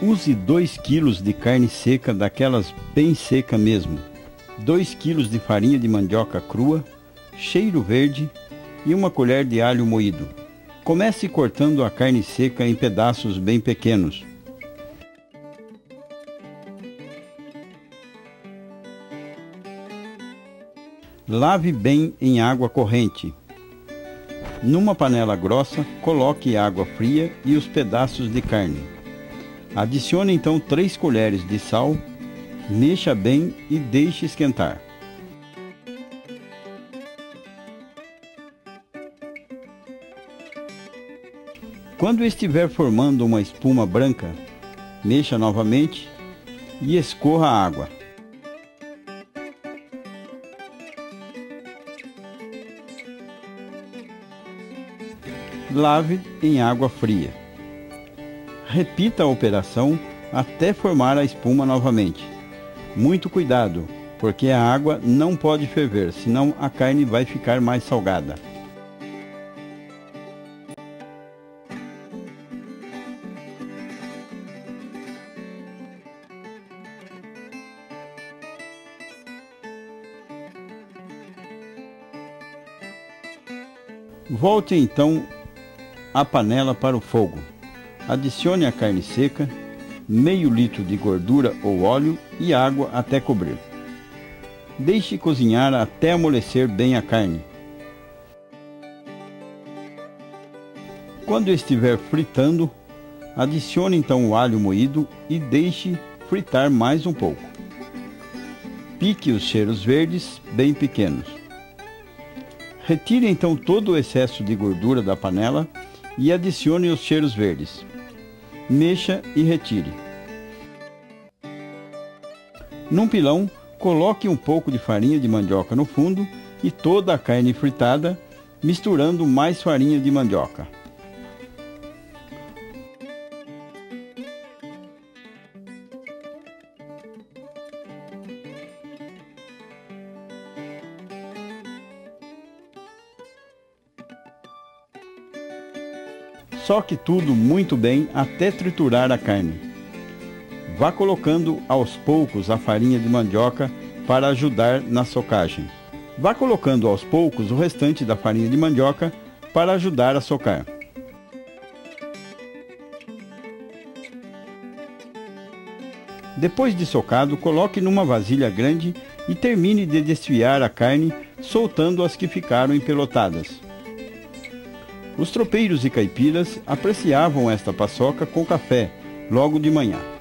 Use 2 kg de carne seca, daquelas bem seca mesmo, 2 kg de farinha de mandioca crua, cheiro verde e uma colher de alho moído. Comece cortando a carne seca em pedaços bem pequenos. Lave bem em água corrente. Numa panela grossa, coloque água fria e os pedaços de carne. Adicione então 3 colheres de sal, mexa bem e deixe esquentar. Quando estiver formando uma espuma branca, mexa novamente e escorra a água. lave em água fria. Repita a operação até formar a espuma novamente. Muito cuidado, porque a água não pode ferver, senão a carne vai ficar mais salgada. Volte então a panela para o fogo. Adicione a carne seca, meio litro de gordura ou óleo e água até cobrir. Deixe cozinhar até amolecer bem a carne. Quando estiver fritando, adicione então o alho moído e deixe fritar mais um pouco. Pique os cheiros verdes bem pequenos. Retire então todo o excesso de gordura da panela e adicione os cheiros verdes. Mexa e retire. Num pilão, coloque um pouco de farinha de mandioca no fundo e toda a carne fritada, misturando mais farinha de mandioca. Soque tudo muito bem até triturar a carne. Vá colocando aos poucos a farinha de mandioca para ajudar na socagem. Vá colocando aos poucos o restante da farinha de mandioca para ajudar a socar. Depois de socado, coloque numa vasilha grande e termine de desfiar a carne, soltando as que ficaram empelotadas. Os tropeiros e caipiras apreciavam esta paçoca com café logo de manhã.